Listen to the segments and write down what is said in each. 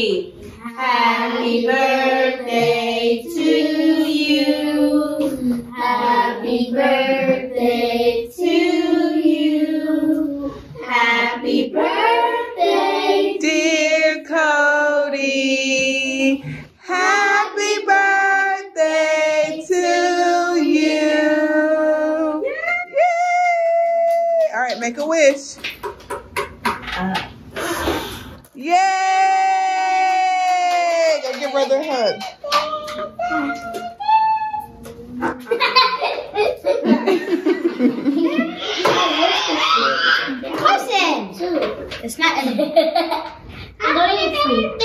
Happy birthday to you. Happy birthday to you. Happy birthday, Dear Cody, happy birthday to you. Yay! All right, make a wish. Yay! Go give brother a hug. Carson. It's not. I'm going to eat food.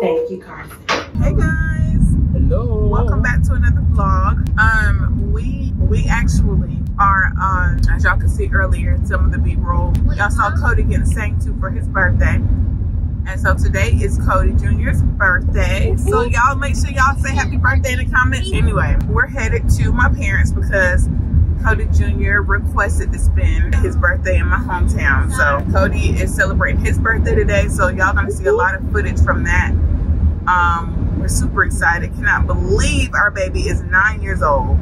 Thank you, Carson. Hey guys. Hello. Welcome back to another vlog. Um, we we actually are on, as y'all can see earlier, some of the B-roll. Y'all saw Cody getting sang to for his birthday. And so today is Cody Jr.'s birthday. So y'all make sure y'all say happy birthday in the comments. Anyway, we're headed to my parents because Cody Jr. requested to spend his birthday in my hometown. So Cody is celebrating his birthday today. So y'all gonna see a lot of footage from that. Um, we're super excited. Cannot believe our baby is nine years old.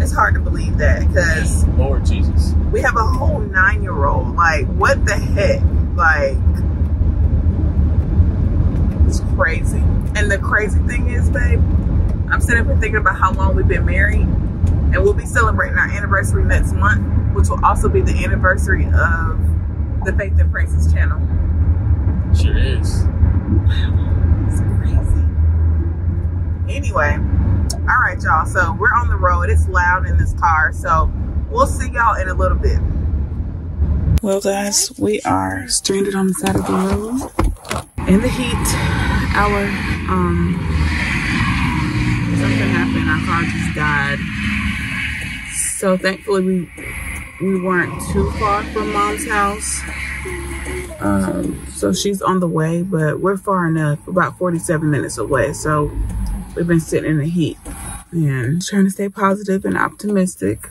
It's hard to believe that because Lord Jesus. we have a whole nine year old. Like, what the heck? Like, it's crazy. And the crazy thing is, babe, I'm sitting up and thinking about how long we've been married. And we'll be celebrating our anniversary next month, which will also be the anniversary of the Faith and Francis channel. Sure is. It's crazy. Anyway, all right, y'all. So we're on the road. It's loud in this car. So we'll see y'all in a little bit. Well, guys, we are stranded on the side of the road in the heat. Our um, something happened. Our car just died. So thankfully, we we weren't too far from mom's house. Um, so she's on the way, but we're far enough, about 47 minutes away. So we've been sitting in the heat and trying to stay positive and optimistic.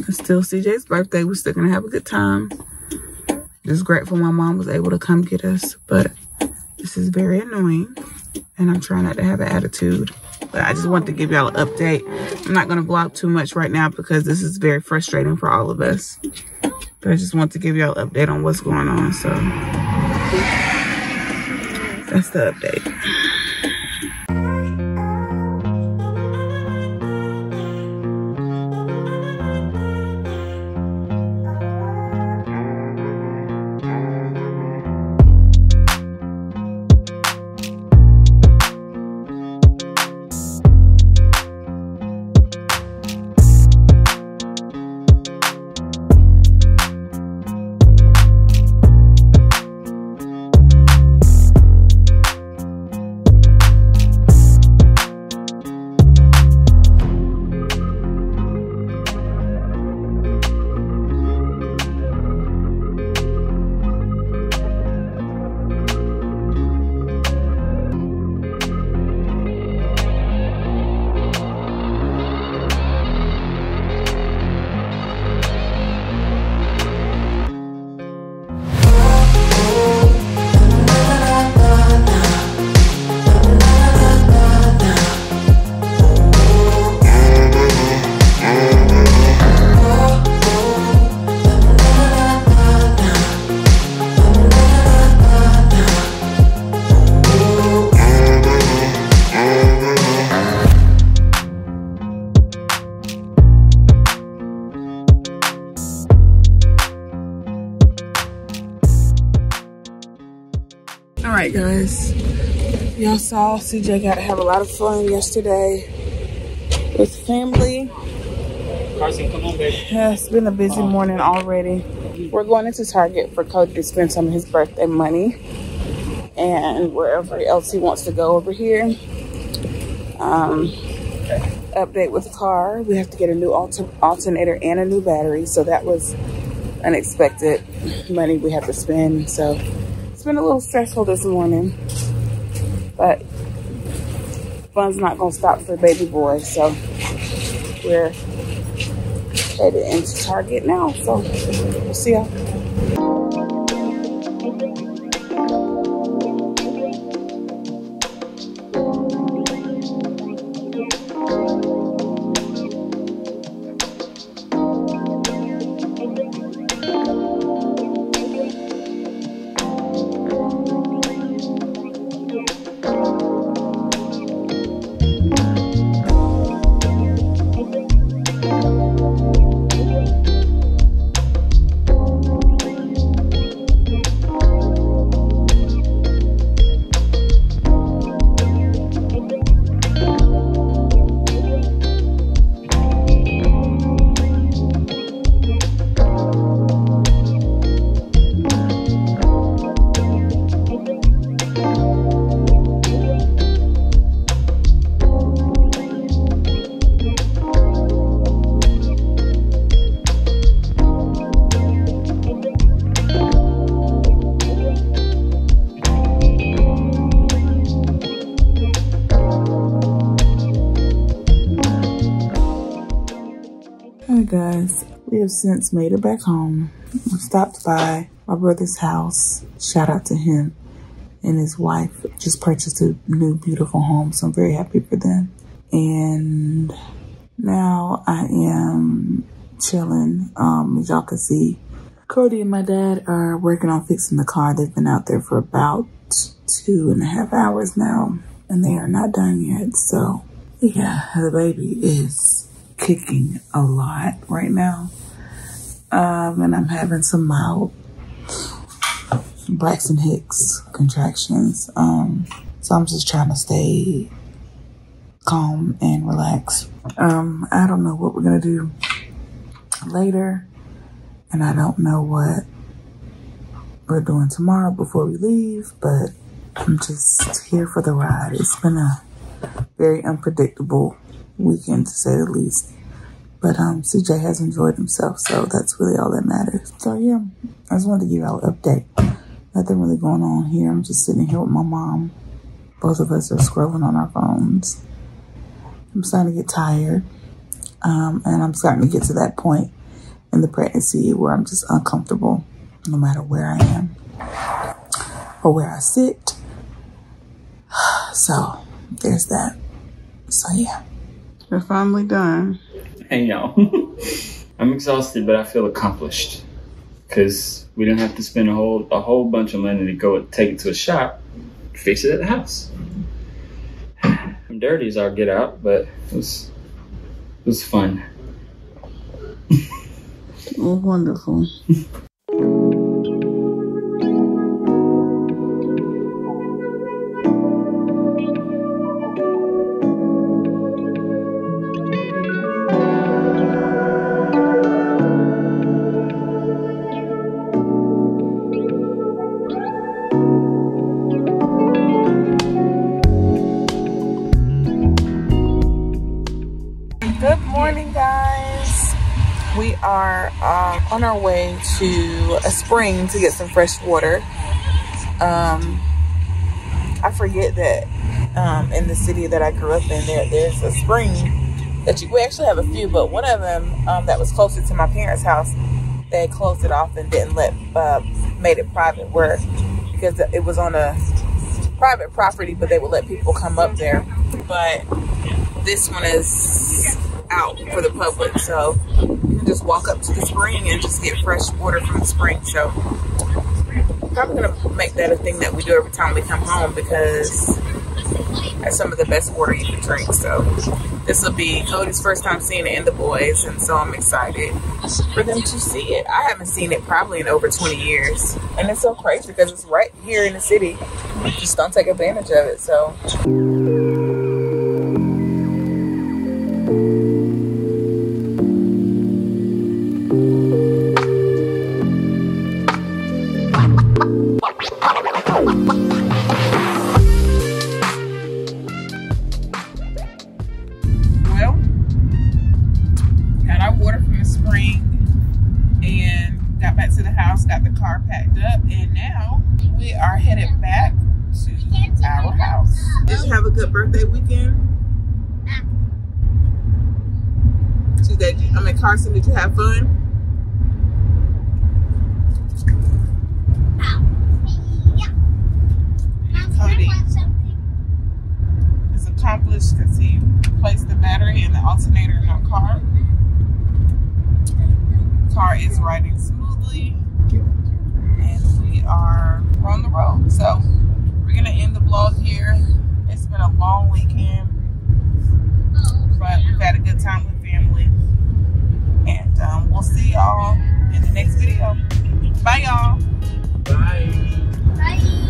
It's still CJ's birthday. We're still gonna have a good time. Just grateful my mom was able to come get us, but this is very annoying and I'm trying not to have an attitude. But I just want to give y'all an update. I'm not gonna vlog too much right now because this is very frustrating for all of us. But I just want to give y'all an update on what's going on. So that's the update. Y'all saw CJ got to have a lot of fun yesterday with family. Carson, come on, baby. Yeah, it's been a busy morning already. We're going into Target for Cody to spend some of his birthday money and wherever else he wants to go over here. Um, update with the car. We have to get a new alter alternator and a new battery. So that was unexpected money we have to spend. So it's been a little stressful this morning, but fun's not gonna stop for baby boy. So we're headed into Target now. So we'll see y'all. We have since made it back home. We stopped by my brother's house. Shout out to him and his wife just purchased a new beautiful home. So I'm very happy for them. And now I am chilling. Um, as y'all can see, Cody and my dad are working on fixing the car. They've been out there for about two and a half hours now and they are not done yet. So yeah, the baby is kicking a lot right now. Um, and I'm having some mild Braxton Hicks contractions. Um, so I'm just trying to stay calm and relax. Um, I don't know what we're gonna do later, and I don't know what we're doing tomorrow before we leave, but I'm just here for the ride. It's been a very unpredictable weekend to say the least. But um, CJ has enjoyed himself, so that's really all that matters. So yeah, I just wanted to give y'all an update. Nothing really going on here. I'm just sitting here with my mom. Both of us are scrolling on our phones. I'm starting to get tired. Um, and I'm starting to get to that point in the pregnancy where I'm just uncomfortable no matter where I am or where I sit. So there's that. So yeah. We're finally done. Hey y'all. I'm exhausted, but I feel accomplished. Cause we didn't have to spend a whole a whole bunch of money to go take it to a shop, fix it at the house. I'm dirty as I'll get out, but it was it was fun. oh, wonderful. Morning, guys. We are um, on our way to a spring to get some fresh water. Um, I forget that um, in the city that I grew up in, there there's a spring that you, we actually have a few, but one of them um, that was closer to my parents' house, they closed it off and didn't let uh, made it private where because it was on a private property, but they would let people come up there. But this one is out for the public, so you can just walk up to the spring and just get fresh water from the spring. So probably gonna make that a thing that we do every time we come home because that's some of the best water you can drink. So this will be Cody's first time seeing it and the boys, and so I'm excited for them to see it. I haven't seen it probably in over 20 years, and it's so crazy because it's right here in the city. Just don't take advantage of it. So. Got back to the house, got the car packed up, and now we are headed back to our house. Did you have a good birthday weekend? Tuesday, I mean, Carson, did you have fun? good time with family. And um, we'll see y'all in the next video. Bye, y'all. Bye. Bye.